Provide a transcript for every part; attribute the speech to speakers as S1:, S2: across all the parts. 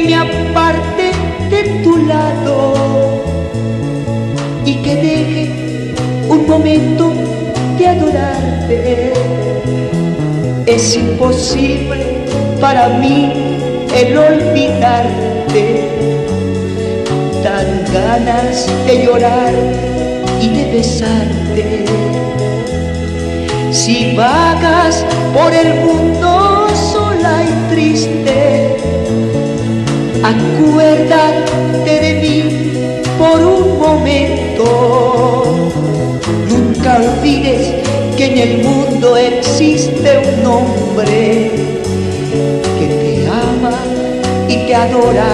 S1: me aparte de tu lado y que deje un momento de adorarte. Es imposible para mí el olvidarte. Tan ganas de llorar y de besarte. Si vagas por el mundo sola y triste, acuérdate de mí por un momento. Nunca olvides que en el mundo existe un hombre que te ama y te adora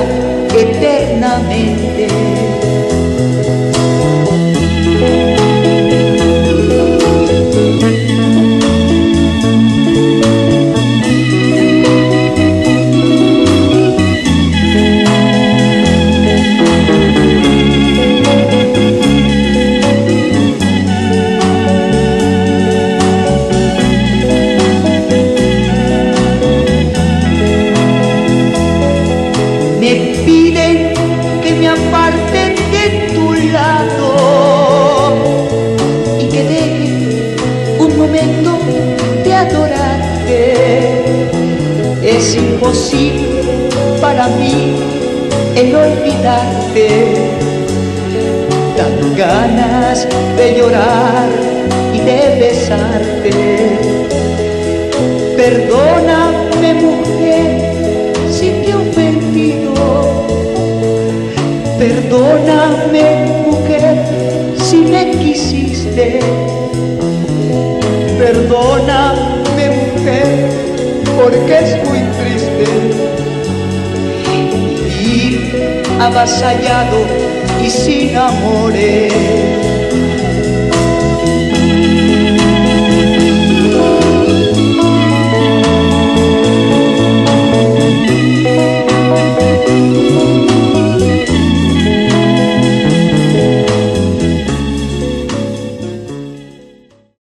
S1: eternamente. Es imposible para mí el olvidarte. Dan ganas de llorar y de besarte. Perdóname mujer si te he ofendido. Perdóname mujer si me quisiste. Perdóname porque es muy triste vivir avasallado y sin amores.